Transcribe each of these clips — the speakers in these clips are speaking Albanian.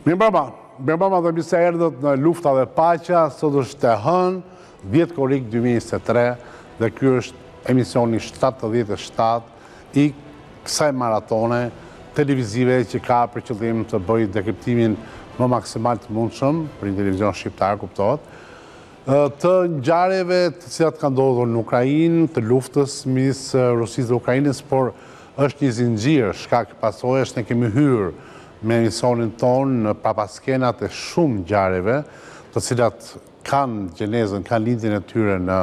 Mirëmbrëma, mirëmbrëma dhe mirë se erdhët në Lufta dhe Paqja, sot është e hënë, 10 korik 2023, dhe ky është emisioni 77 i kësaj maratone televizive që ka për qëllim të bëjë dekriptimin më maksimal të mundshëm për një televizion shqiptar, kuptohet, Të ngjarjeve të cilat kanë ndodhur në Ukrainë, të luftës midis Rusisë dhe Ukrainës, por është një zinxhir shkak-pasojash. Ne kemi hyrë me emisionin tonë në prapaskenat e shumë ngjarjeve, të cilat kanë gjenezën, kanë lindjen e tyre në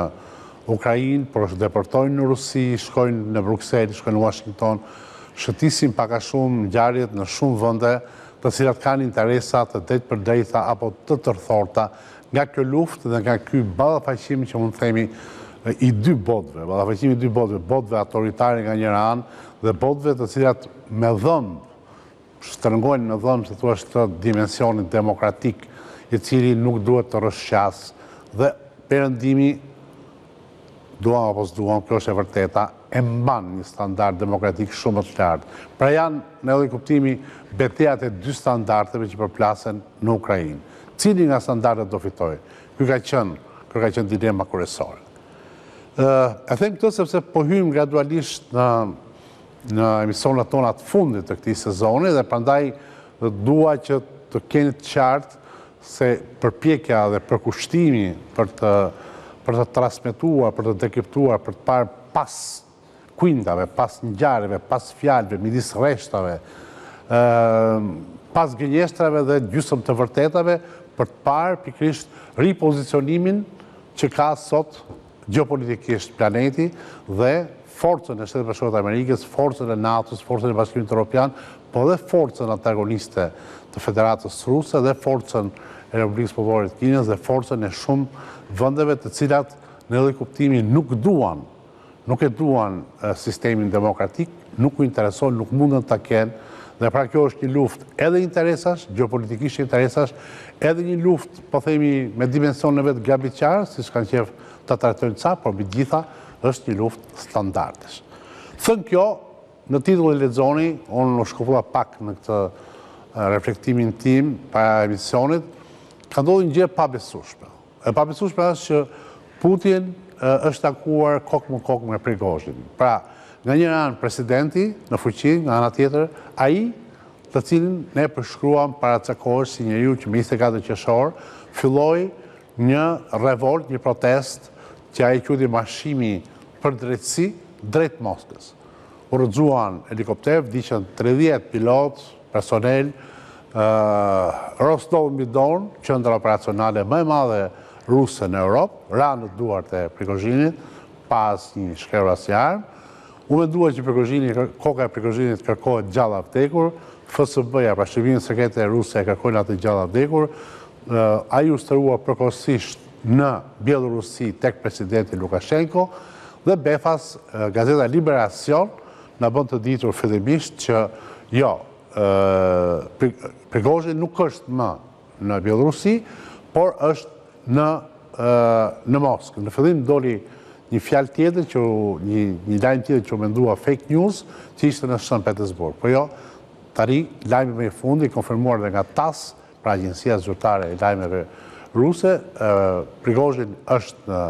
Ukrainë, por depërtojnë në Rusi, shkojnë në Bruksel, shkojnë në Uashington, shëtisin pak a shumë ngjarjet në shumë vende, të cilat kanë interesa të drejtpërdrejta apo të tërthorta Nga kjo luftë dhe nga ky ballafaqim që mund të themi i dy botëve, ballafaqimi i dy botëve, botëve autoritare nga njëra anë dhe botëve të cilat me dhëmbë shtrëngojnë me dhëmbë si t'u thuash atë dimensionin demokratik i cili nuk duhet të rrëshqasë dhe perëndimi Duam apo s'duam, kjo është e vërteta, e mban një standard demokratik shumë më të lartë. Pra janë, në një lloj kuptimi, betejat e dy standardeve që përplasen në Ukrainë. Cili nga standardet do fitojë? Ky ka qenë, kjo ka qenë dilema kryesore. E them këtë sepse po hyjmë gradualisht në në emisionet tona të fundit të këtij sezoni dhe prandaj dua që të keni të qartë se përpjekja dhe përkushtimi për të për të transmetuar, për të dekriptuar, për të parë pas kuintave, pas ngjarjeve, pas fjalëve, midis rreshtave, pas gënjeshtrave dhe gjysëm të vërtetave, për të parë pikërisht ripozicionimin që ka sot gjeopolitikisht planeti dhe forcën e Shteteve të Bashkuara të Amerikës, forcën e NATO-s, forcën e Bashkimit Europian, po edhe forcën antagoniste të Federatës Ruse dhe forcën e Republikës Popullore të Kinës dhe forcën e shumë vendeve të cilat në një lloj kuptimi nuk duan nuk e duan sistemin demokratik nuk u intereson, nuk mundën ta kenë, dhe pra kjo është një luftë edhe interesash, gjeopolitikisht interesash, edhe një luftë, po themi, me dimensione vetëm grabitqare, siç kanë qejf ta trajtojnë ca, por mbi të gjitha është një luftë standardesh. Thënë kjo, në titull e lexoni, unë u shkëputa pak në këtë reflektimin tim, para emisionit, ka ndodhur një gjë e pabesueshme. E pabesueshme është që Putin është takuar kokë më kokë me Prigozhin. Pra, nga njëra anë presidenti në fuqi, nga ana tjetër ai të cilin ne përshkruam para ca kohësh si njeriu që më 24 qershor filloi një revoltë, një protestë që ai e quajti marshimi për drejtësi drejt Moskës. U rrëzuan helikopterë, vdiqën tridhjetë pilotë, personel. Rostov mbi Don, qendra operacionale më e madhe ruse në Europë, ra në duart e Prigozhinit, pa u shkrepur asnjë armë. U mendua që Prigozhini, koka e Prigozhinit kërkohet gjallë a vdekur, FSB-ja, pra Shërbimi Sekret Rus e kërkojnë atë gjallë a vdekur. Ai u strehua përkohësisht në Bjellorusi tek presidenti Lukashenko Dhe befas, gazeta Liberacion na bën të ditur fillimisht që jo, Prigozhin nuk është më në Bjellorusi, por është në Moskë. Në fillim doli një fjalë tjetër, një lajm tjetër që u mendua fake news, që ishte në Shën Petersburg. Po jo, tani lajmi më i fundi i konfirmuar edhe nga TASS Pra agjencia zyrtare e lajmeve ruse, Prigozhin është në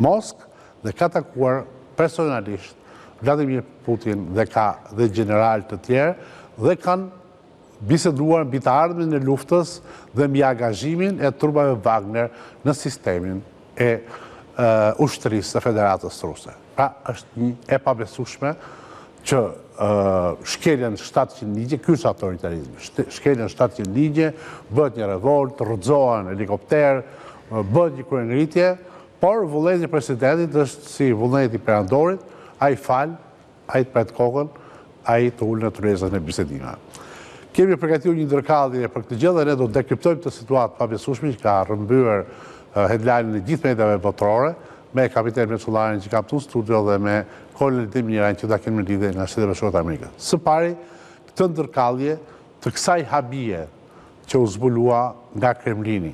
Moskë dhe ka takuar personalisht Vladimir Putin dhe ka dhe gjeneralë të tjerë dhe kanë biseduar mbi të ardhmen e luftës dhe mbi angazhimin e trupave Wagner në sistemin e ushtrisë së Federatës Ruse. Pra është e pabesueshme që shkelen 700 ligje, ky është autoritarizmi, shkelen 700 ligje, bëhet një revoltë, rrëzohen helikopterë, bëhet një kryengritje, por vullneti i presidentit është si vullneti i perandorit, ai fal, Ai të pret kokën, ai të ul në tryezën e bisedimeve. Kemi përgatitur një ndërkallje për këtë gjë dhe ne do të dekriptojmë këtë situatë të pabesueshme që ka rrëmbyer headline-in e gjithë mediave botërore, me kapiten Meçollarin që kam këtu në studio dhe me Kolonel Demirajn që do ta kemi me lidhje nga Shtetet e Bashkuara të Amerikës. Së pari, këtë ndërkallje të kësaj habie që u zbulua nga Kremlini.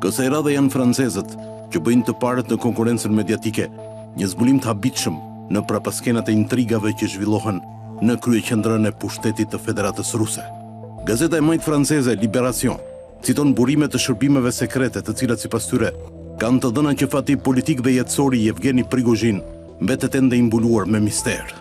Kësaj radhe janë francezët, që bëjnë të parët në konkurrencën mediatike, një zbulim të habitshëm në prapaskenat e intrigave që zhvillohen në kryeqendrën e pushtetit të federatës ruse. Gazeta e majtë franceze Liberacion citon burime të shërbimeve sekrete të cilat sipas tyre kanë të dhëna që fati politik dhe jetësor i Evgeni Prigozhin mbetet ende i mbuluar me mister.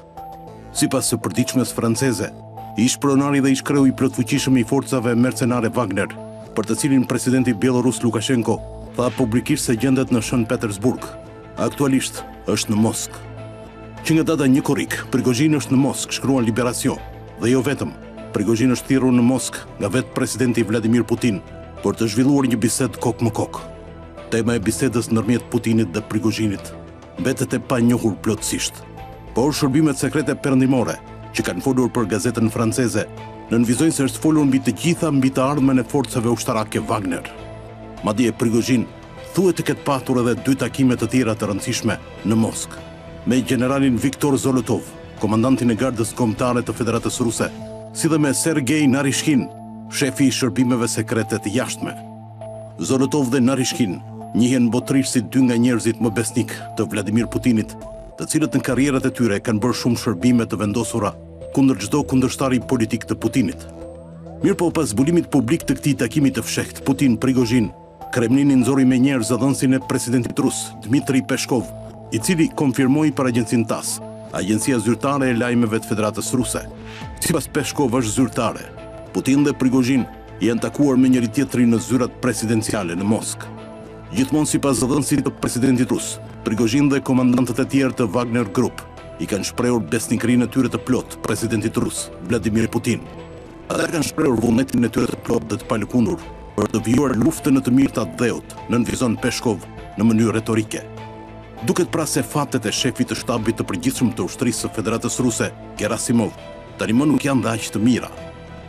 Sipas së përditshmes franceze, ish-pronari dhe ish-kreu i plotfuqishëm i forcave mercenare Wagner, për të cilin presidenti bjellorus Lukashenko tha publikisht se gjendet në Shën Petersburg, aktualisht është në Moskë. Që nga data një korrik, Prigozhin është në Moskë, shkruan Liberacion. Dhe jo vetëm, Prigozhin është thirrur në Moskë nga vetë presidenti Vladimir Putin për të zhvilluar një bisedë kokë më kokë. Tema e bisedës ndërmjet Putinit dhe Prigozhinit mbetet e panjohur plotësisht. Por shërbimet sekrete perëndimore, që kanë folur për gazetën franceze, nënvizojnë se është folur mbi të gjitha mbi të ardhmen e forcave ushtarake Wagner. Madje Prigozhin thuhet të ketë patur edhe dy takime të tjera të rëndësishme në Moskë me gjeneralin Viktor Zolotov, komandantin e Gardës Kombëtare të Federatës Ruse, si dhe me Sergei Narishkin, shefi i shërbimeve sekrete të jashtme. Zolotov dhe Narishkin njihen botërisht si dy nga njerëzit më besnikë të Vladimir Putinit, të cilët në karrierat e tyre kanë bërë shumë shërbime të vendosura kundër çdo kundërshtari politik të Putinit. Mirëpo pas zbulimit publik të këtij takimi të fshehtë Putin-Prigozhin, Kremlini nxori menjëherë zëdhënësin e presidentit rus, Dmitry Peshkov, i cili konfirmoi për agjencinë TASS, agjencia zyrtare e lajmeve të Federatës Ruse. Sipas Peshkov është zyrtare. Putin dhe Prigozhin Janë takuar me njëri-tjetrin në zyrat presidenciale në Moskë. Gjithmonë sipas zëdhënësit të presidentit rus, Prigozhin dhe komandantët e tjerë të Wagner Group i kanë shprehur besnikërinë e tyre të plotë presidentit rus, Vladimir Putin. Ata kanë shprehur vullnetin e tyre të plotë dhe të palëkundur për të vijuar luftën në të mirë të atdheut, nënvizon Peshkov në mënyrë retorike. Duket pra se fatet e shefit të shtabit të përgjithshëm të ushtrisë së Federatës Ruse, Gerasimov, tani më nuk janë dhe aq të mira.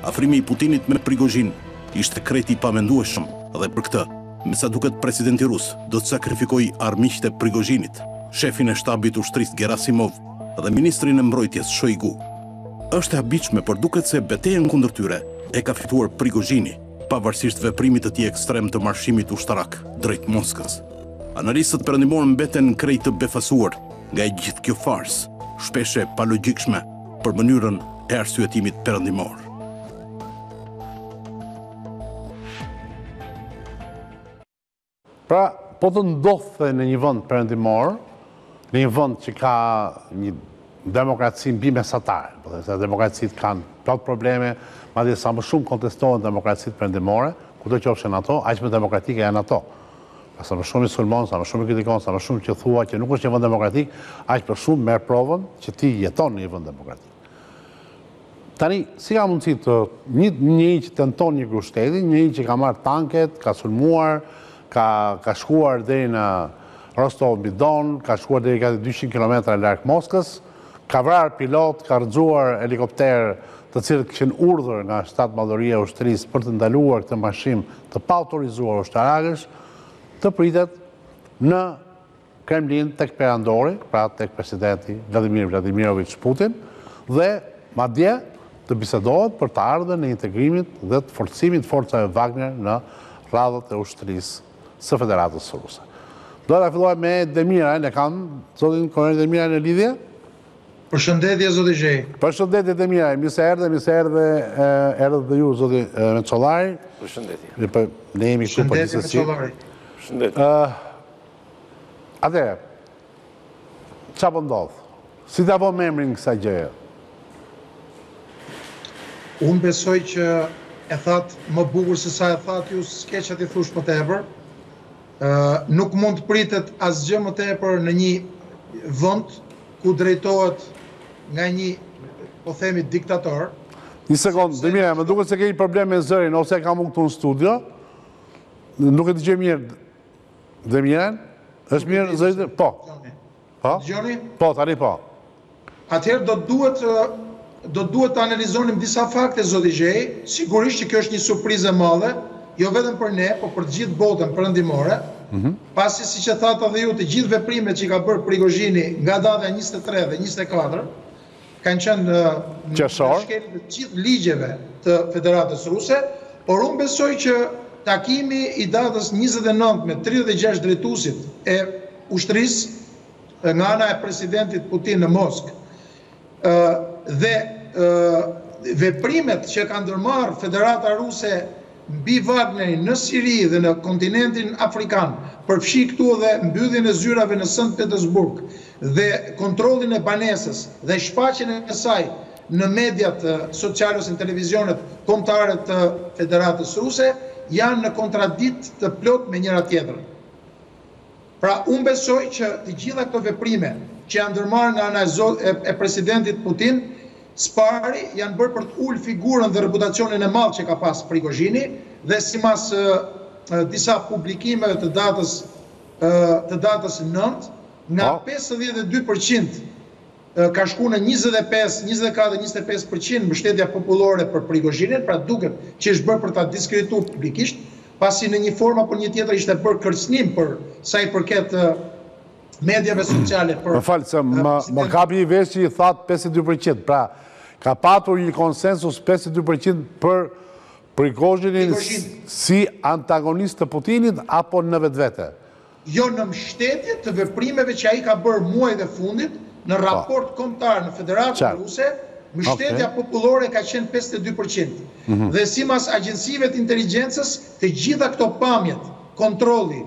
Afrimi i Putinit me Prigozhin ishte krejt i pamendueshëm dhe për këtë, me sa duket presidenti rus do të sakrifikojë armiqtë e Prigozhinit, shefin e shtabit të ushtrisë Gerasimov dhe ministrin e mbrojtjes Shoigu. Është e habitshme, por duket se betejën kundër tyre e ka fituar Prigozhini, pavarësisht veprimit të tij ekstrem të marshimit ushtarak drejt Moskës. Analistët perëndimorë mbeten krejt të befasuar nga e gjithë kjo farsë, shpesh e palogjikshme, për mënyrën e arsyetimit perëndimor. Pra, po të ndodhte në një vend perëndimor, në një vend që ka një demokraci mbi mesatare, pothuajse demokracitë kanë plot probleme, madje sa më shumë kontestohen demokracitë perëndimore, kudo qofshin ato, aq më demokratike janë ato. Sa më shumë i sulmon, sa më shumë i kritikon, sa më shumë që thua që nuk është një vend demokratik, aq më shumë merr provën që ti jeton në një vend demokratik. Tani, si ka mundësi që një njeri që tenton një grusht shteti, një njeri që ka marrë tanket, ka sulmuar, ka ka shkuar deri në Rostov mbi Don, ka shkuar deri gati 200 kilometra larg Moskës, Ka vrarë pilotë, ka rrëzuar helikopterë, të cilët kishin urdhër nga shtatmadhoria e ushtrisë për të ndaluar këtë marshim të paautorizuar ushtarakësh, të pritet në Kremlin tek perandori, pra tek presidenti Vladimir Vladimiroviç Putin dhe madje të bisedohet për të ardhmen e integrimit dhe të forcimit të forcave Wagner në radhët e ushtrisë. së Federatës Ruse. Do të filloj me Demirajn, e kam zotin kolonel Demiraj në lidhje? Përshëndetje, zoti Xhej. Përshëndetje, Demiraj, mirë se erdhe, mirë se erdhe, erdhët dhe ju, zoti Meçollari. Përshëndetje. Ne po, jemi këtu për njësësi. Përshëndetje, Meçollari. Përshëndetje. Atëherë, Ça po ndodh? Si ta vëmë emrin kësaj gjëje? Unë besoj që e thatë më bukur se sa e thatë ju s'ke ça t'i thush më tepër nuk mund të pritet asgjë më tepër në një vend ku drejtohet nga një po themi diktator Një sekondë, Demiraj, më duket se ke një problem me zërin, ose e kam unë këtu në studio, nuk e dëgjojmë mirë, Dhe mua më është mirë zëri, po. Po? Dëgjoni? Po, tani po. Atëherë do të duhet do të duhet të analizonim disa fakte zoti Xhej, sigurisht që kjo është një surprizë e madhe, jo vetëm për ne, por për të gjithë botën perëndimore, pasi siç e thatë edhe ju të gjithë veprimet që ka bërë Prigozhini nga data njëzet e tre dhe njëzet e katër, Kanë qenë në shkelje me të gjithë ligjeve të Federatës Ruse, por unë besoj që takimi i datës njëzet e nëntë me tridhjetë e gjashtë drejtuesit e ushtrisë nga ana e presidentit Putin në Moskë dhe veprimet që ka ndërmarrë Federata Ruse mbi Wagnerin në Siri dhe në kontinentin afrikan, përfshi këtu edhe mbylljen e zyrave në Sënt Petersburg, dhe kontrollin e banesës dhe shfaqjen e saj në mediat sociale ose në televizionet kombëtare të Federatës Ruse janë në kontradiktë të plotë me njëra-tjetrën. Pra, unë besoj që të gjitha këto veprime që janë ndërmarrë nga ana e presidentit Putin, së pari janë bërë për të ulë figurën dhe reputacionin e madh që ka pas Prigozhini dhe sipas disa publikimeve të datës të datës nëntë, Nga pesëdhjetë e dy për qind ka shku në njëzet e pesë, njëzet e katër, njëzet e pesë për qind mbështetja popullore për Prigozhinin, pra duket që është bërë për ta diskreditu publikisht, pasi në një formë apo në një tjetër ishte bërë kërcënim për sa i përket mediave sociale për Më fal se më kapi veshi që i thatë pesëdhjetë e dy për qind, pra ka patur një konsensus pesëdhjetë e dy për qind për Prigozhinin si antagonist të Putinit apo në vetvete? jo në mbështetje të veprimeve që ai ka bërë muajve fundit në raport kombëtar në Federatën Ruse, mbështetja popullore ka qenë pesëdhjetë e dy për qind. Dhe sipas agjencive të inteligjencës, të gjitha këto pamjet, kontrolli,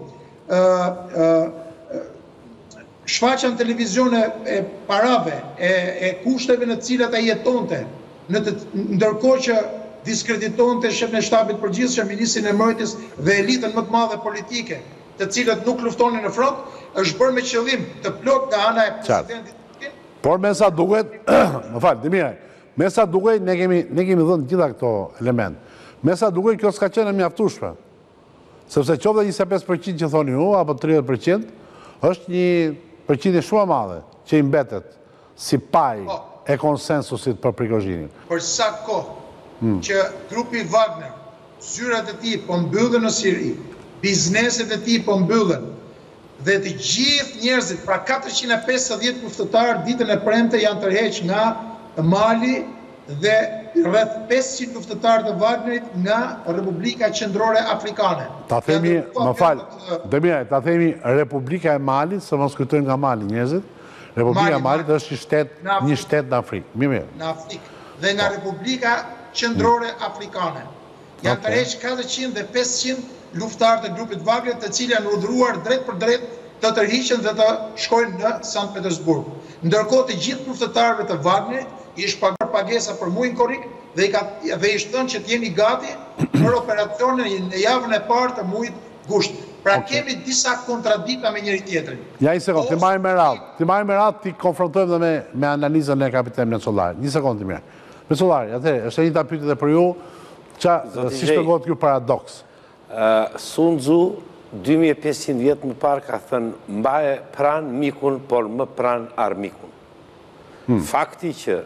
shfaqja në televizion e parave, e kushteve në të cilat ai jetonte, në të ndërkohë që diskreditonte shefin e Shtabit të Përgjithshëm, ministrin e Mbrojtjes dhe elitën më të madhe politike, të cilët nuk luftonin në front, është bërë me qëllim të plotë nga ana e Presidentit Putin. Por mesa duket, më fal, Demiraj,, mesa duket ne kemi dhënë të gjitha këto elementë. Mesa duket kjo s'ka qenë e mjaftueshme. Sepse qoftë 25% që thoni ju apo 30% është një përqindje shumë e madhe që i mbetet si pajë e konsensusit për Prigozhinin. Për sa kohë që grupi Wagner, zyrat e tij po mbyllen në Siri, bizneset e tij po mbyllen dhe të gjithë njerëzit, pra katërqind e pesëdhjetë luftëtarë ditën e premte janë tërhequr nga Mali dhe rreth pesëqind luftëtarë të Wagnerit nga Republika Qendrore Afrikane, Ta themi, më fal, Demiraj, ta themi Republika e Malit, se mos kujtojnë nga Mali njerëzit. Republika e Malit është një shtet, një shtet në Afrikë. Mirë, mirë. Në Afrikë dhe nga Republika Qendrore Afrikane. Janë tërhequr 400 dhe 500 luftarë të grupit Wagner, të cilët janë urdhëruar drejtpërdrejt të tërhiqen dhe të shkojnë në Sankt Petersburg. Ndërkohë të gjithë luftëtarëve të Wagnerit i është paguar pagesa për muajin korrik dhe i është thënë që të jeni gati për operacionin në javën e parë të muajit Gusht. Pra kemi disa kontradikta me njëri-tjetrin. Ja një sekondë, t'i marrim me radhë, t'i marrim me radhë, t'i konfrontojmë dhe me me analizën e kapiten Meçollarit. Një sekondë, Demiraj. Meçollari, atëherë, është e njëjta pyetje dhe për ju, ça, si shpjegohet ky paradoks? Sun Tzu dy mijë e pesëqind vjet më parë ka thënë, mbaje pranë mikun, por më pranë armikun. Fakti që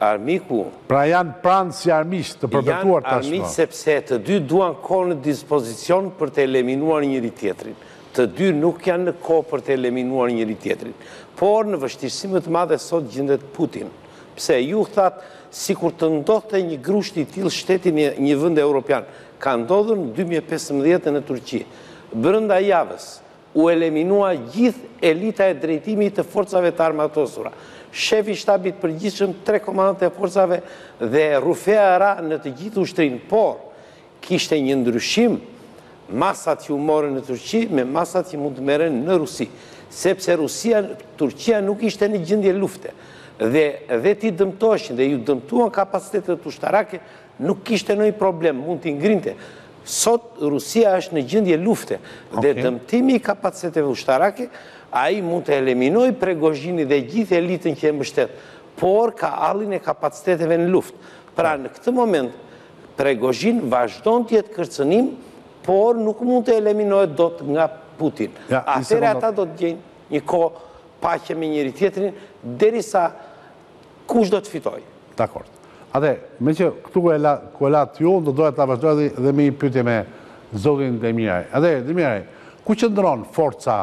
armiku. Pra janë pranë si armiq të përbetuar tashmë. Janë armiq sepse të dy duan kohë në dispozicion për të eliminuar njëri-tjetrin. Të dy nuk janë në kohë për të eliminuar njëri-tjetrin. Por në vështirësi më të madhe sot gjendet Putin. Pse, ju thatë, sikur të ndodhte një grusht i tillë shteti në një vend europian. Ka ndodhur në dy mijë e pesëmbëdhjetë në Turqi. Brenda javës, U eliminua gjithë elita e drejtimit të Forcave të Armatosura, Shefi i Shtabit të Përgjithshëm, tre komandantët e forcave dhe rrufea ra në të gjithë ushtrinë. Por, kishte një ndryshim, masat që u morën në Turqi me masat që mund të merren në Rusi, sepse Rusia, Turqia nuk ishte në gjendje lufte dhe dhe t'i dëmtoheshin dhe iu dëmtuan kapacitetet ushtarake Nuk kishte ndonjë problem, mund t'i ngrinte. Sot Rusia është në gjendje lufte dhe dëmtimi i kapaciteteve ushtarake, ai mund të eliminojë Pregozhinin dhe gjithë elitën që e mbështet, por ka hallin e kapaciteteve në luftë. Pra në këtë moment Pregozhin vazhdon të jetë kërcënim, por nuk mund të eliminohet dot nga Putin. Atëherë ata do të gjejnë një kohë paqe me njëri-tjetrin derisa Kush do të fitojë? Dakord. Atëherë, meqë këtu ku e la, ku e latë ju, do doja ta vazhdoja dhe, dhe me një pyetje me zotin Demiraj. Atëherë, Demiraj, ku qëndron forca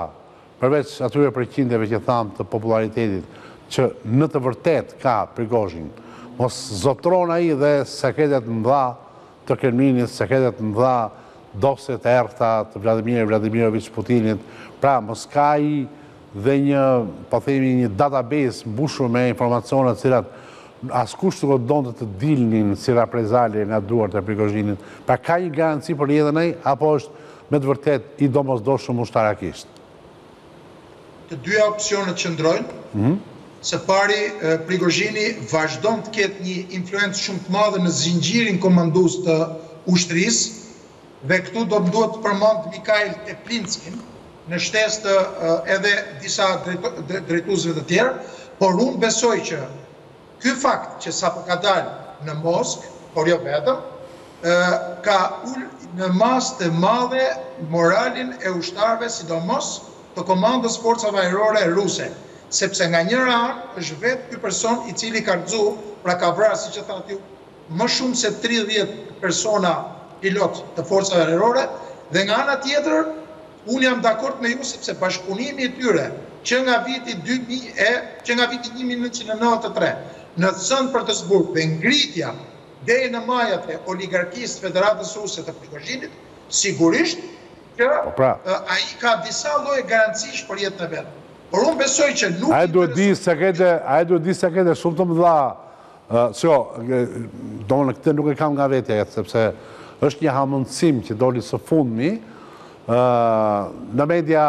përveç atyre përqindjeve që thamë të popullaritetit që në të vërtetë ka Prigozhin? Mos zotëron ai dhe sekrete të mëdha të Kremlinit sekrete të mëdha, dosjet e errëta të Vladimir Vladimiroviç Putinit, pra mos ka ai dhe një, po themi një database mbushur me informacione të cilat askush nuk do donte të dilnin si raprezalje nga duart e Prigozhinit. Pra ka një garanci për jetën ai apo është me të vërtetë i domosdoshëm ushtarakisht? Të dyja opsionet qëndrojnë. Së pari, Prigozhini vazhdon të ketë një influencë shumë të madhe në zinxhirin komandues të ushtrisë dhe këtu do më duhet të përmend Mikhail Teplinskin në shtesë të edhe disa drejtuesve të tjerë, por unë besoj që Ky fakt që sapo ka dalë në Moskë, por jo vetëm, ka ulë në masë të madhe moralin e ushtarëve sidomos të komandës forcave ajrore ruse, sepse nga njëra anë është vetë ky person i cili ka rrxu, pra ka vrarë siç e thatë ju, më shumë se tridhjetë persona pilotë të forcave ajrore dhe nga ana tjetër, Unë jam dakord me ju sepse bashkëpunimi i tyre që nga viti dy mijë e që nga viti një mijë e nëntëqind e nëntëdhjetë e tre në Sën Përtësburg dhe ngritja deri në majat e oligarkisë së Federatës Ruse të Prigozhinit sigurisht që ai ka disa lloje garancish për jetën e vet. Por unë besoj që nuk i intereson. Ai duhet të dijë sekrete, ai duhet të dijë sekrete shumë të mëdha Jo, domethënë këtë nuk e kam nga vetja, sepse është një hamundësim që doli së fundmi, në media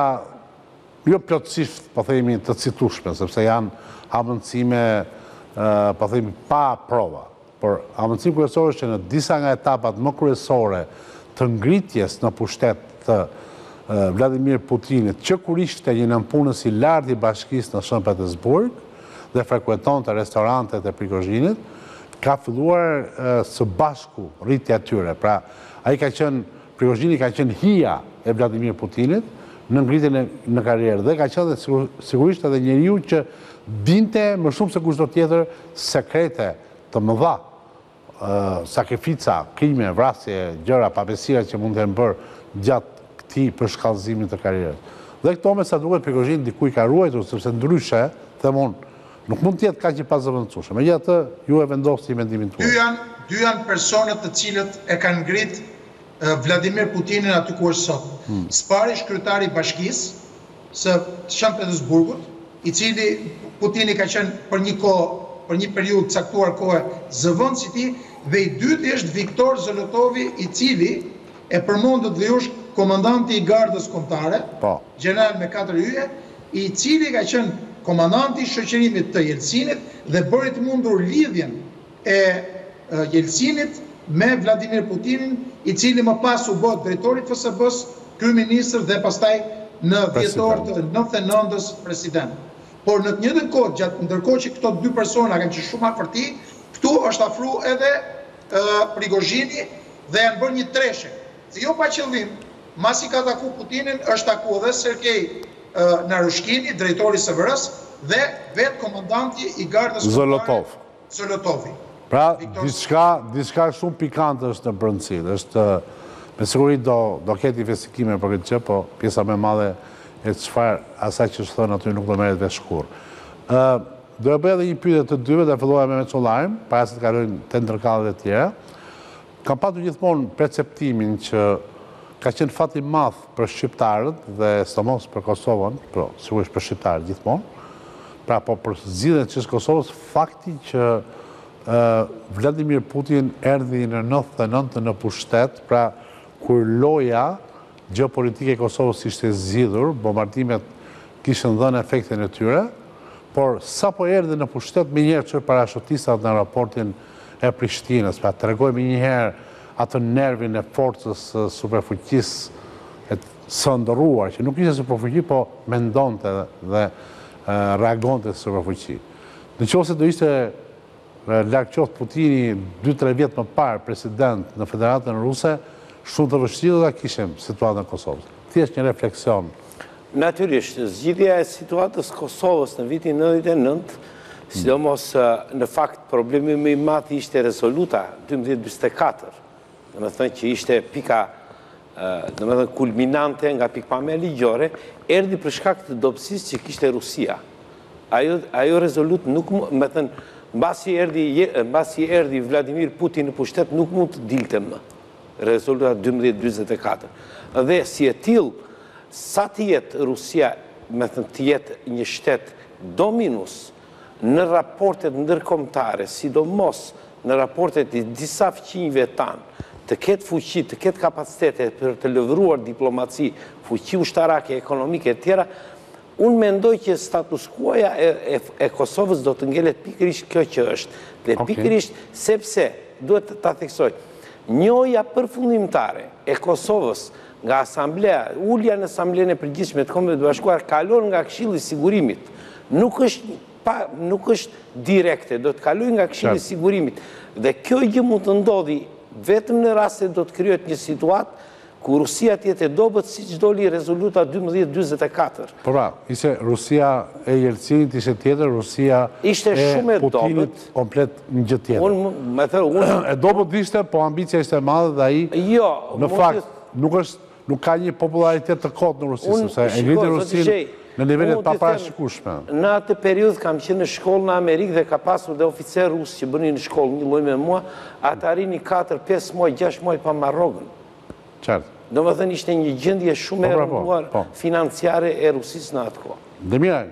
jo plotësisht, po themi, të citushme, sepse janë hamundësime, po themi, pa prova. Por, hamundësimi kryesor është që në disa nga etapat më kryesore të ngritjes në pushtet të Vladimir Putinit, që kur ishte një nëpunës i lartë i bashkisë në Shën Petersburg, dhe frekuentonte restorantet e Prigozhinit, ka filluar së bashku rritja e tyre. Pra, ai ka qenë, Prigozhini ka qenë hija e Vladimir Putinit në ngritjen në karrierë dhe ka qenë dhe sigurisht edhe njeriu që dinte më shumë se kushdo tjetër sekrete të mëdha sakrifica, krime, vrasje, gjëra, pabesira që mund të jenë bërë gjatë këtij përshkallëzimi të karrierës. Dhe këto me sa duket Prigozhin diku i ka ruajtur, sepse ndryshe, them unë, nuk mund të jetë kaq i pazëvendësueshëm. Megjithatë, ju e vendosni mendimin tuaj. Dy janë personat të cilët e kanë ngrit Vladimir Putinin aty ku është sot. Së pari është kryetari i bashkisë, së Shën Petersburgut, i cili Putini ka qenë për një kohë, për një periudhë të caktuar kohe, zëvendës i tij, dhe i dyti është Viktor Zolotovi, i cili, e përmendët dhe ju, është komandanti i Gardës Kombëtare, gjeneral me katër yje, i cili ka qenë komandanti i shoqërimit të Yeltsinit dhe bëri të mundur lidhjen, e Jelcinit me Vladimir Putinin, i cili më pas u bë drejtor i FSB-së, kryeministër dhe pastaj në dhjetor të nëntëdhjetë e nëntës president. Por në të njëjtën kohë, gjatë ndërkohë që këto dy persona kanë qenë shumë afër tij, këtu është afru edhe Prigozhini dhe janë bërë një treshe. Dhe jo pa qëllim, masi ka taku Putinin, është taku edhe Sergej Narushkini, drejtor i SVR-së dhe vetë komandanti i Gardës Kombëtare, Zolotovi. Pra, diçka, diçka shumë pikante është në brendësi, është, me siguri do, do ketë investigime për këtë gjë, po pjesa më e madhe e çfarë asaj që është thënë aty nuk do merret vesh kurrë. Do e bëj edhe një pyetje të dyve dhe filloj me me Meçollarin, para se të kalojmë te ndërkaljet e tjera. Kam patur gjithmonë perceptimin që ka qenë fat i madh për shqiptarët dhe sidomos për Kosovën, po sigurisht për shqiptarët gjithmonë, pra po për zgjidhjen e çështjes së Kosovës, fakti që Vladimir Putin erdhi në nëntëdhjetë e nëntën në pushtet, pra kur loja gjeopolitike e Kosovës ishte zgjidhur, bombardimet kishin dhënë efektin e tyre, por sapo erdhi në pushtet menjëherë çoi parashutistat në aeroportin e Prishtinës, pra tregoi menjëherë atë nervin e forcës së superfuqisë së ëndërruar, që nuk ishte superfuqi, po mendonte dhe reagonte si superfuqi. Në qoftë se do ishte larg qoftë Putini dy tre vjet më parë president në Federatën Ruse, shumë të vështirë do ta kishim situatën e Kosovës. Thjesht një refleksion Natyrisht, zgjidhja e situatës së Kosovës në vitin nëntëdhjetë e nëntë, sidomos në fakt problemi më i madh ishte Rezoluta dymbëdhjetë dyzet e katër, domethënë që ishte pika domethënë kulminante nga pikëpamja ligjore, erdhi për shkak të dobësisë që kishte Rusia. Ajo ajo rezolutë domethënë mbasi erdhi mbasi erdhi Vladimir Putin në pushtet nuk mund të dilte më. Rezoluta dymbëdhjetë dyzet e katër. Dhe si e tillë, sa të jetë Rusia, domethënë të jetë një shtet dominus në raportet ndërkombëtare, sidomos në raportet e disa fqinjëve tanë, të ketë fuqi, të ketë kapacitete për të lëvruar diplomaci, fuqi ushtarake, ekonomike etj, Unë mendoj që status quo-ja e Kosovës do të ngelet pikërisht kjo që është. Dhe pikërisht sepse, duhet ta theksoj, njohja përfundimtare e Kosovës nga Asamblea, ulja në Asamblenë e Përgjithshme të Kombeve të Bashkuara kalon nga Këshilli i Sigurimit. Nuk është pa, nuk është direkte, do të kalojë nga Këshilli i Sigurimit. Dhe kjo gjë mund të ndodhi vetëm në rast se do të krijohet një situatë Ku Rusia të jetë e dobët siç doli rezoluta dymbëdhjetë dyzet e katër. Po pra, ishte Rusia e Jelcinit ishte tjetër, Rusia e Putinit komplet një gjë tjetër. E dobët ishte, po ambicia ishte e madhe dhe ai në fakt nuk është nuk ka një popullaritet të kotë në Rusi, sepse e ngriti Rusinë në nivele të paparashikueshme. Në atë periudhë kam qenë në shkollë në Amerikë dhe ka pasur dhe oficerë rusë që bënin shkollë njëlloj me mua, ata rrinin katër, pesë muaj, gjashtë muaj pa marrë rrogën. Qartë. Domethënë ishte një gjendje shumë e rënduar financiare e Rusisë në atë kohë. Demiraj.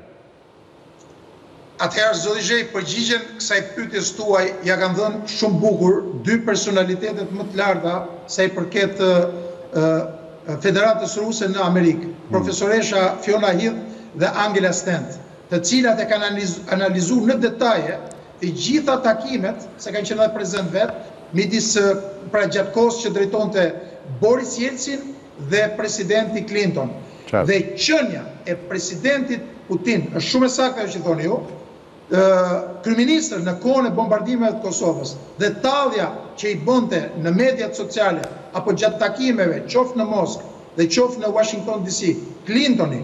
Atëherë zoti Zhej përgjigjen kësaj pyetjes tuaj ia kanë dhënë shumë bukur dy personalitetet më të larta sa i përket Federatës Ruse në Amerikë, profesoresha Fiona Hill dhe Angela Stent, të cilat e kanë analizu në detaje Të gjitha takimet, se kanë qenë edhe prezent vet, midis, pra gjatë kohës që drejtonte Boris Jeltsin dhe presidenti Klinton. Dhe qënia e presidentit Putin, është shumë e saktë ajo që thoni ju, ë kryeministër në kohën e bombardimeve të Kosovës dhe tallja që i bënte në mediat sociale apo gjatë takimeve qoftë në Moskë dhe qoftë në Uashington DC Klintoni,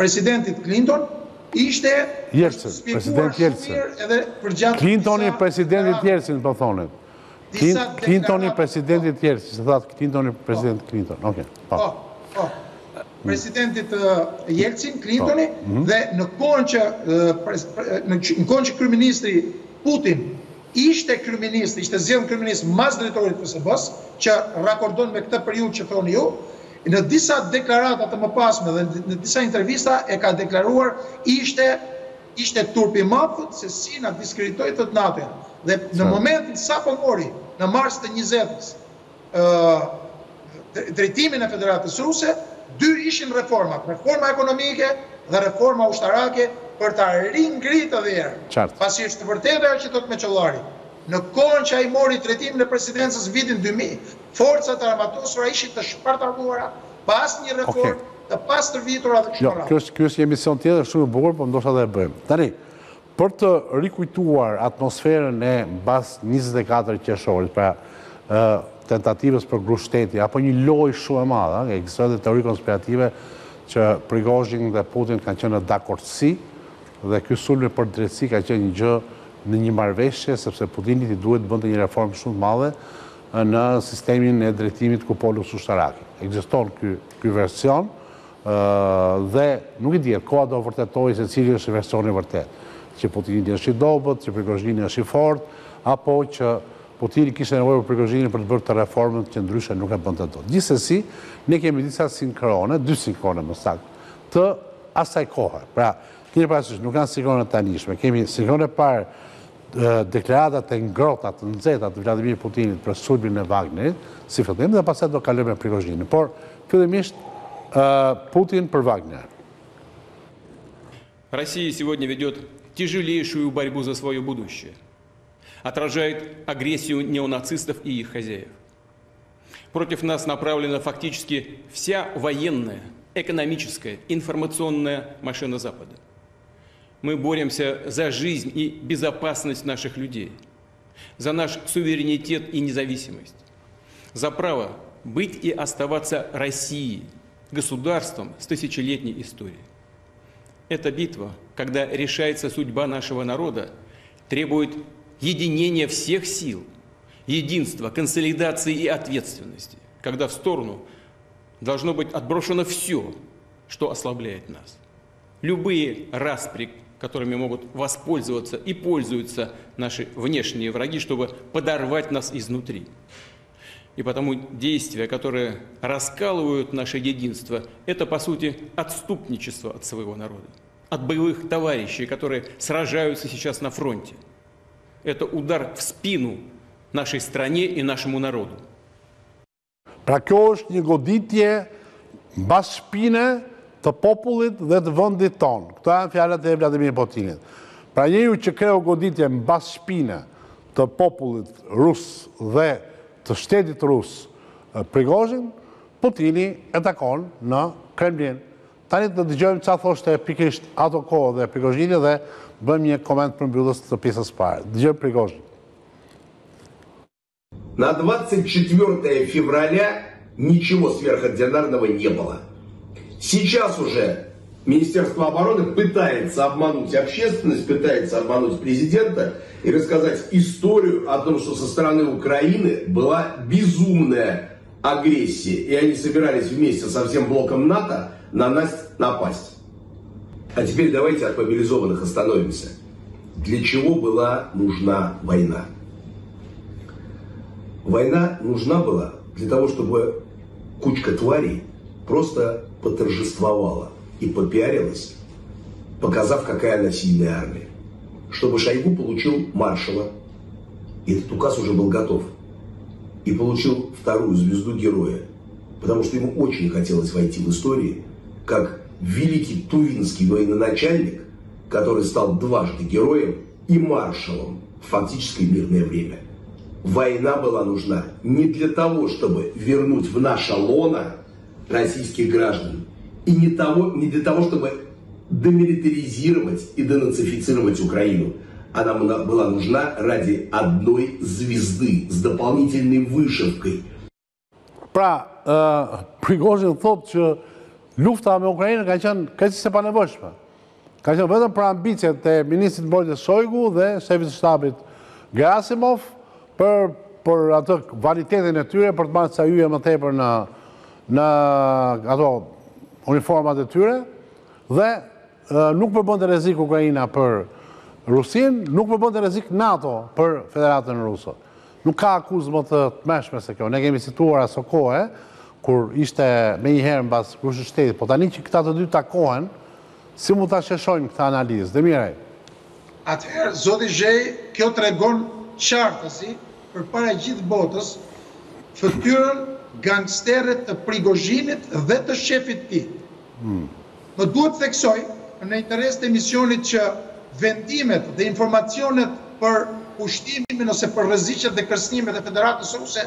presidentit Klinton, Ishte, është spjeguar president Jelcin edhe për Klintoni, presidentit Jelcin. Klintoni presidentit. Po, po. Presidentit Jelcin, Klintoni, dhe në kohën që, në kohën që kryeministri Putin ishte kryeminist, ishte zgjedhur kryeminist mbas drejtorit të FSB-së, që rakordon me këtë periudhë që thoni ju, Në disa deklarata të mëpasme dhe në disa intervista e ka deklaruar ishte ishte turp i madh thotë se si na diskreditoi thotë në atë dhe në momentin sapo mori në mars të njëzetës drejtimin e Federatës Ruse dy ishin reformat, reforma ekonomike dhe reforma ushtarake për ta ringrit edhe një herë. Pasi është e vërtetë ajo që thotë Meçollari, në kohën që ai mori drejtimin e presidencës në vitin dy mijë, Forcat e armatosura ishin të shpartalluara, pa asnjë reformë, të pastërvitura dhe kështu me radhë. Po, ky është një emision tjetër, shumë i bukur, por ndoshta do e bëjmë. Tani, për të rikujtuar atmosferën e mbas njëzet e katër qershorit, pra tentativës për grusht shteti, apo një lojë shumë e madhe, ëh, ekzistojnë dhe teori konspirative që Prigozhin dhe Putin kanë qenë në dakordësi dhe ky sulmi për drejtësi ka qenë një gjë në një marrëveshje, sepse Putinit i duhej të bënte një reformë shumë të madhe në sistemin e drejtimit kupolës ushtarake. Ekziston ky ky version dhe nuk i dihet, koha do vërtetojë se cili është versioni i vërtetë. Që Putini është i dobët, që Prigozhini është i fortë, apo që Putini kishte nevojë për Prigozhinin për të bërë të reformën që ndryshe nuk e bënte dot. Gjithsesi, ne kemi disa sinkrone, dy sinkrone më saktë, të asaj kohe. Pra, keni parasysh, nuk janë sinkrone të tanishme. Kemi sinkronin e parë deklaratat e ngrotat, në zetat të Vladimir Putinit për surbin e Wagnerit, si fëtëm, dhe pasaj do kalëm e Prigozhini. Por, fëllimisht, Putin për Wagner. Россия сегодня ведет тяжелейшую борьбу за свое будущее, отражает агрессию неонацистов и их хозяев. Против нас направлена фактически вся военная, экономическая, информационная машина Запада. Мы боремся за жизнь и безопасность наших людей, за наш суверенитет и независимость, за право быть и оставаться Россией, государством с тысячелетней историей. Эта битва когда решается судьба нашего народа, требует единения всех сил, единства, консолидации и ответственности, когда в сторону должно быть отброшено все, что ослабляет нас. Любые распри, которыми могут воспользоваться и пользуются наши внешние враги, чтобы подорвать нас изнутри. И потому действия, которые раскалывают наше единство, это, по сути, отступничество от своего народа от боевых товарищей, которые сражаются сейчас на фронте. Это удар в спину нашей стране и нашему народу. Pra kjo është një goditje mbas shpine të popullit dhe të vëndit tonë. Këto janë fjalët e Vladimir Putinit. Pra njeriun që kreu goditje mbas shpine të popullit rus dhe të shtetit rus Prigozhin, Putini e takon në Kremlin. Tani të dëgjojmë ça thoshte pikërisht ato kohë dhe Prigozhini dhe bëjmë një koment përmbyllës të pjesës parë. Dëgjojmë Prigozhin. На 24 февраля ничего сверхординарного не было. Сейчас уже Министерство обороны пытается обмануть общественность, пытается обмануть президента и рассказать историю о том, что со стороны Украины была безумная агрессия. И они собирались вместе со всем блоком НАТО наносить напасть. А теперь давайте от мобилизованных остановимся. Для чего была нужна война? Война нужна была для того, чтобы кучка тварей просто поторжествовала и попиарилась, показав, какая она сильная армия. Чтобы Шойгу получил маршала, и этот указ уже был готов, и получил вторую звезду героя, потому что ему очень хотелось войти в историю как великий тувинский военачальник, который стал дважды героем и маршалом в фактическое мирное время. Война была нужна не для того, чтобы вернуть в наше лоно российских граждан, и не, того, не для того, чтобы демилитаризировать и денацифицировать Украину. Она была нужна ради одной звезды с дополнительной вышивкой. Pra, Prigozhin thotë që lufta me Ukrainën ka qenë krejtësisht e panevojshme. Ka qenë vetëm për ambiciet e ministrit të mbrojtjes Shoigu dhe shefit të shtabit Gerasimov për për atë vanitetin e tyre për të marrë ca yje më tepër në në ato uniformat e tyre dhe Nuk përbënte rrezik Ukraina për Rusinë, nuk përbënte rrezik NATO për Federatën Ruse. Nuk ka akuzë më të tmerrshme se kjo. Ne kemi cituar aso kohe, kur ishte menjëherë mbas grusht shtetit. Po tani që këta të dy takohen, si mund ta sheshojnë këtë analizë? Demiraj. Atëherë, zoti Zheji, kjo tregon qartësisht përpara gjithë botës fëtyrën gangstere të Prigozhinit dhe të shefit të tij. Më duhet të theksoj, në interes të emisionit që vendimet dhe informacionet për pushtimin ose për rreziqet dhe kërcënimet e Federatës Ruse,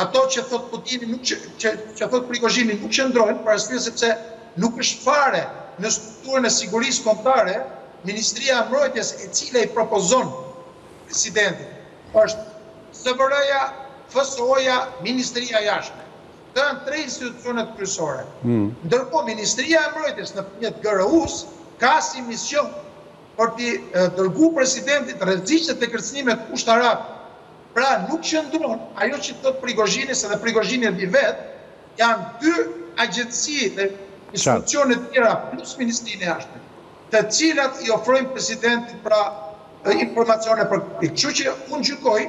ato që thotë Putini nuk që thotë Prigozhini nuk qëndrojnë, për arsye sepse nuk është fare në strukturën e sigurisë kombëtare, Ministria e Mbrojtjes e cila i propozon presidentit, është SVR-ja, FSO-ja, Ministria e Jashtme. Këto janë tre institucionet kryesore. Ndërkohë, Ministria e Mbrojtjes nëpërmjet GRU-së ka si mision për t'i dërguar presidentit rreziqet dhe kërcënimet ushtarake. Pra, nuk qëndron ajo që thotë Prigozhini, se edhe Prigozhini e di vetë, janë dy agjenci dhe institucione të tjera plus Ministrinë e Jashtme. të cilat i ofrojnë presidentit pra informacione për. Kështu. Kështu që unë gjykoj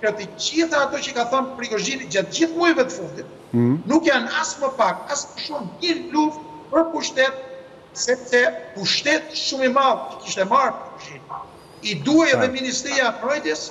që të gjitha ato që ka thënë Prigozhini gjatë gjithë muajve të fundit, nuk janë as më pak, as më shumë një luftë për pushtet, sepse pushtet shumë i madh që kishte marrë Prigozhini, i duhej edhe Ministria e Mbrojtjes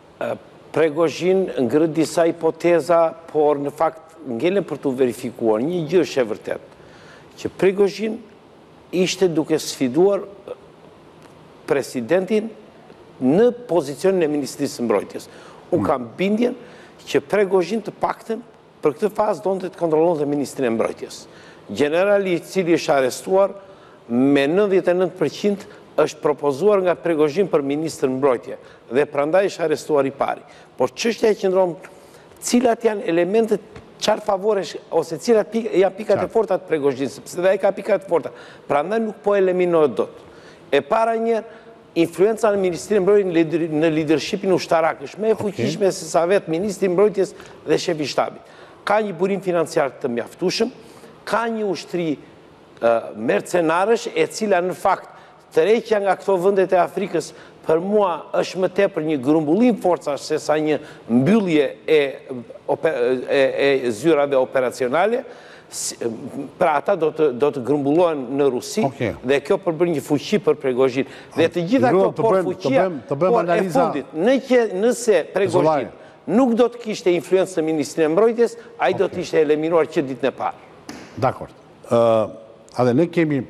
Prigozhin ngre disa hipoteza, por në fakt ngelen për t'u verifikuar. Një gjë është e vërtetë, që Prigozhin ishte duke sfiduar presidentin në pozicionin e Ministrisë së Mbrojtjes. Unë kam bindjen që Prigozhin të paktën Për këtë fazë donte të kontrollonte Ministrinë e Mbrojtjes. Gjenerali i cili është arrestuar me nëntëdhjetë e nëntë për qind është propozuar nga Prigozhin për ministër mbrojtje dhe prandaj është arrestuar i pari. Por çështja qëndron cilat janë elementët çfarë favoresh ose cilat janë pikat e forta të Prigozhin sepse dhe ai ka pika të forta. Prandaj nuk po eliminohet dot. E para një Influenca në Ministrinë e Mbrojtjes në lidershipin ushtarak është më e fuqishme sesa vetë ministri i Mbrojtjes dhe shefi i shtabit. Ka një burim financiar të mjaftueshëm, ka një ushtri mercenarësh e cila në fakt tërheqja nga këto vendet e Afrikës për mua është më tepër një grumbullim forcash sesa një mbyllje e zyrave operacionale. Pra ata do të grumbullohen në Rusi dhe kjo përbën një fuqi për Prigozhin. Dhe të gjitha këto por fuqia por e fundit, nëse Prigozhin nuk do të kishte influencë në Ministrinë e Mbrojtjes, ai do të ishte eliminuar që ditën e parë. Dakord. Ë, edhe ne kemi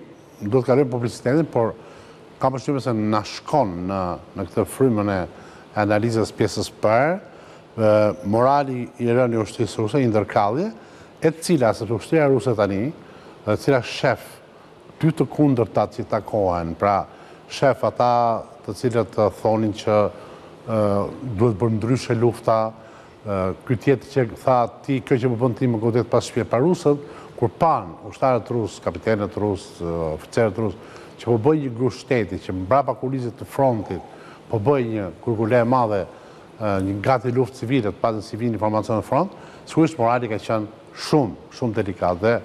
do të kalojmë publicitetin, por kam përshtypjen se na shkon në këtë frymën e analizës pjesës parë, morali i rënë i ushtrisë ruse, i ndërkallje, e cila sepse ushtria ruse tani, dhe e cila shef dy të kundërtat që takohen, pra shef ata të cilët thonin që duhet bërë ndryshe lufta, ky tjetri që tha ti kjo që po bën ti më godet pas shpine, pra rusët kur panë ushtarët rusë, kapitenët rusë, oficerët rusë që po bëjnë një grusht shteti që mbrapa kulisave të frontit po bëhet një gurgule e madhe gati luftë civile, të paktën si vijnë informacionet në front, sigurisht morali ka qenë shumë, shumë delikat dhe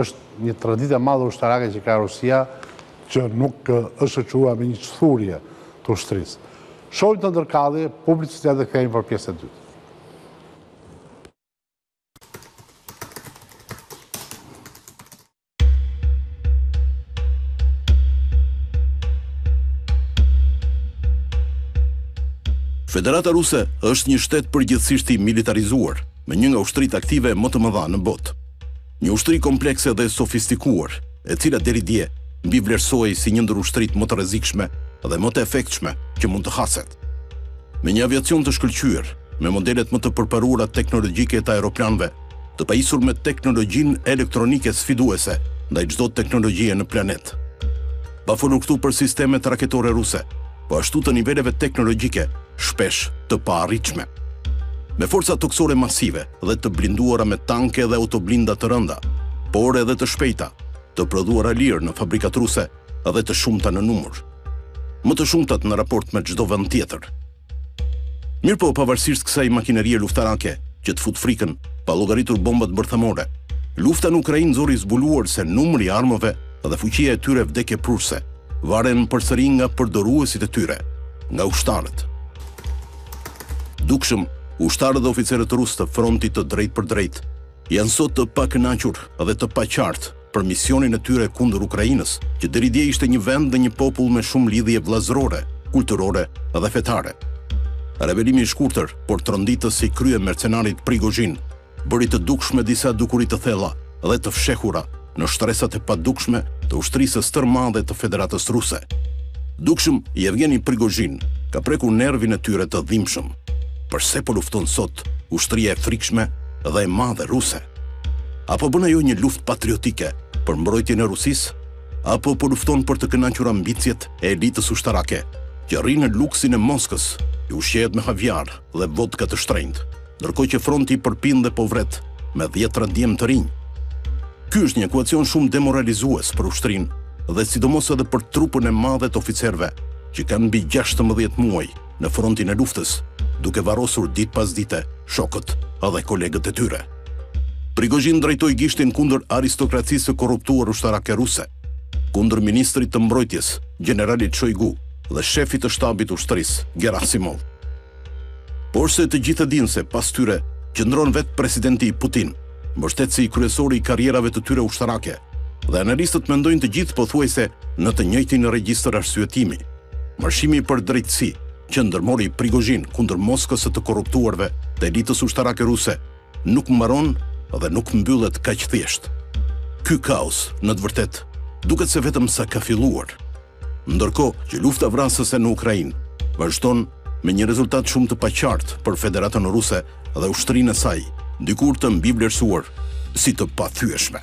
është një traditë e madhe ushtarake që ka Rusia, që nuk është shoqëruar me një çthurje të ushtrisë. Shohim të ndërkalli, publicitet dhe kthehemi për pjesën e dytë. Federata Ruse është një shtet përgjithësisht i militarizuar, me një nga ushtritë aktive më të mëdha në botë. Një ushtri komplekse dhe sofistikuar, e cila deri dje mbivlerësohej si një ndër ushtritë më të rrezikshme dhe më të efektshme që mund të haset. Me një aviacion të shkëlqyer, me modelet më të përparuara teknologjike të aeroplanëve, të pajisur me teknologjinë elektronike sfiduese ndaj çdo teknologjie në planet. Pa folur këtu për sistemet raketore ruse, po ashtu të niveleve teknologjike shpesh të paarritshme. Me forca tokësore masive dhe të blinduara me tanke dhe autoblinda të rënda, por edhe të shpejta, të prodhuara lirë në fabrikat ruse, dhe të shumta në numër, më të shumtat në raport me çdo vend tjetër. Mirëpo, pavarësisht kësaj makinerie luftarake që të fut frikën, pa llogaritur bombat bërthamore, lufta në Ukrainë nxori zbuluar se numri i armëve dhe fuqia e tyre vdekjeprurëse varen përsëri nga përdoruesit e tyre, nga ushtarët. Dukshëm, ushtarët dhe oficerët rusë të frontit të drejtpërdrejtë janë sot të pakënaqur dhe të paqartë për misionin e tyre kundër Ukrainës, që deri dje ishte një vend dhe një popull me shumë lidhje vëllazërore, kulturore dhe fetare. Rebelimi i shkurtër, por tronditës i kryemercenarit Prigozhin, bëri të dukshme disa dukuri të thella dhe të fshehura në shtresat e padukshme të ushtrisë së stërmadhe të Federatës Ruse. Dukshëm, Yevgeny Prigozhin ka prekur nervin e tyre të dhimbshëm. Përse po lufton sot ushtria e frikshme dhe e madhe ruse? A po bën ajo një luftë patriotike për mbrojtjen e Rusisë? Apo po lufton për të kënaqur ambiciet e elitës ushtarake, që rri në luksin e Moskës, që ushqehet me havjar dhe vodka të shtrenjtë? ndërkohë që fronti përpin dhe po vret me dhjetëra djem të rinj. Ky është një ekuacion shumë demoralizues për ushtrinë dhe sidomos edhe për trupën e madhe të oficerëve që kanë mbi 16 muaj në frontin e luftës, duke varrosur ditë pas dite shokët dhe kolegët e tyre. Prigozhin drejtoi gishtin kundër aristokracisë së korruptuar ushtarake ruse, kundër ministrit të mbrojtjes, gjeneralit Shoigu dhe shefit të shtabit të ushtrisë, Gerasimov. Porse të gjithë e dinë se pas tyre qëndron vetë presidenti Putin, mbështetësi kryesor i karrierave të tyre ushtarake, dhe analistët mendojnë të gjithë pothuajse në të njëjtin regjistër arsyetimi. Marshimi për drejtësi, që ndërmori Prigozhin kundër Moskës së të korruptuarve të elitës ushtarake ruse, nuk mbaron dhe nuk mbyllet kaq thjesht. Ky kaos, në të vërtetë, duket se vetëm sa ka filluar. Ndërkohë që lufta vrasëse në Ukrainë vazhdon me një rezultat shumë të paqartë për Federatën Ruse dhe ushtërinë e saj, dikur të mbivlerësuar si të pathyeshme.